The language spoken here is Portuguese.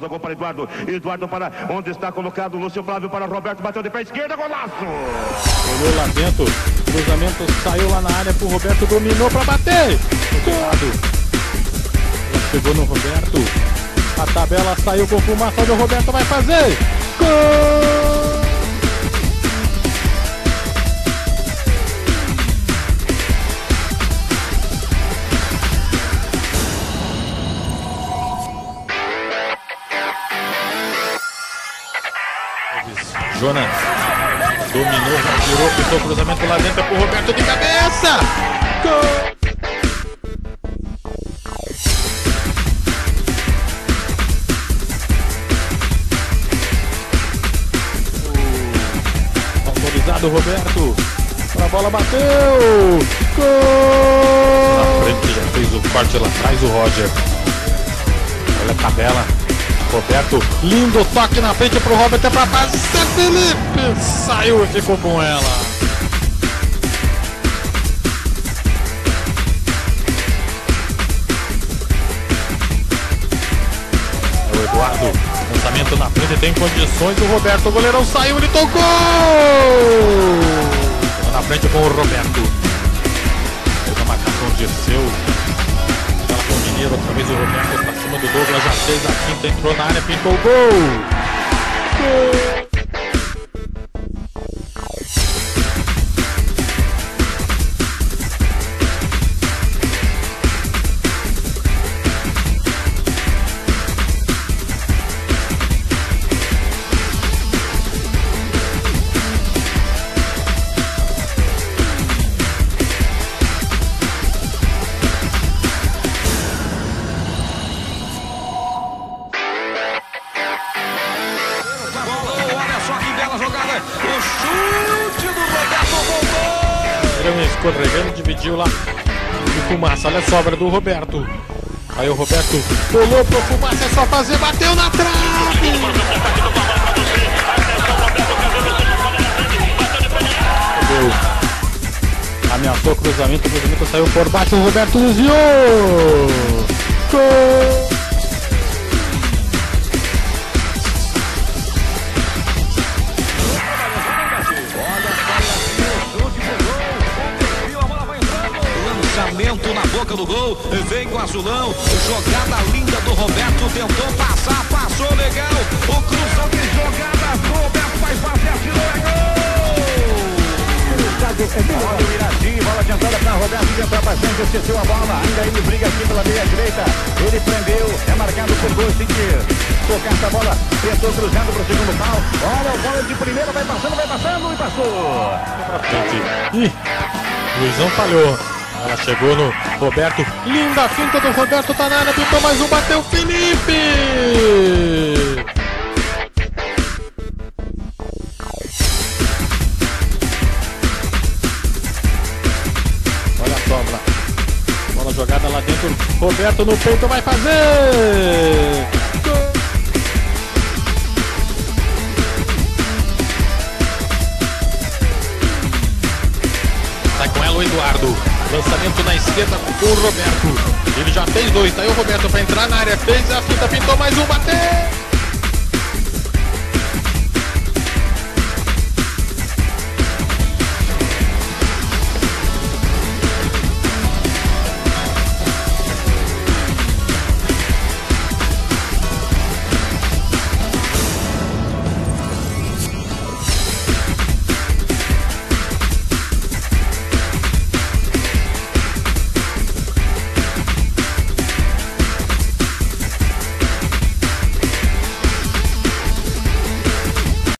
jogou para Eduardo. Eduardo para onde está colocado Lúcio Flávio para Roberto. Bateu de pé esquerda, golaço! Olhou lá dentro. Cruzamento saiu lá na área pro Roberto. Dominou para bater. Cuidado. Chegou no Roberto. A tabela saiu com fumaça. O Roberto vai fazer. Gol! Jonas dominou, já girou, pintou o cruzamento lá dentro pro Roberto de cabeça. Gol! Autorizado Roberto. A bola bateu. Gol! Na frente já fez o corte lá atrás o Roger. Olha a tabela. Roberto, lindo toque na frente pro Robert, é pra base, Felipe, saiu e ficou com ela. É o Eduardo, lançamento na frente, tem condições, o Roberto, o goleirão saiu, ele tocou! Na frente com o Roberto. Fez a marcação de seu Mineiro, outra vez o Roberto pra cima do Douglas, já fez a quinta, entrou na área, pintou o gol! Gol! Jogada. O chute do Roberto voltou. Ele escorregando, dividiu lá. E fumaça, olha a sobra do Roberto. Aí o Roberto pulou pro fumaça, é só fazer, bateu na trave. Ameaçou o cruzamento, o cruzamento saiu por baixo, o Roberto desviou. Gol! Lançamento na boca do gol, vem com azulão, jogada linda do Roberto, tentou passar, passou legal, o cruzão de jogada, Roberto faz passe, atirou, é gol! Olha o Irati, bola adiantada para Roberto, que entrou bastante, esqueceu a bola, ainda ele briga aqui pela meia direita, ele prendeu, é marcado por gol, tem que tocar essa bola, tentou cruzando para o segundo pau, olha a bola de primeira, vai passando, vai passando e passou! Ih, Luizão falhou. Ela chegou no Roberto. Linda finta do Roberto tá na área, pintou mais um, bateu Felipe! Olha a sobra. Bola jogada lá dentro. Roberto no peito vai fazer! Sai com ela o Eduardo. Lançamento na esquerda com o Roberto. Ele já fez dois. Tá aí o Roberto para entrar na área. Fez a fita, pintou mais um, bateu!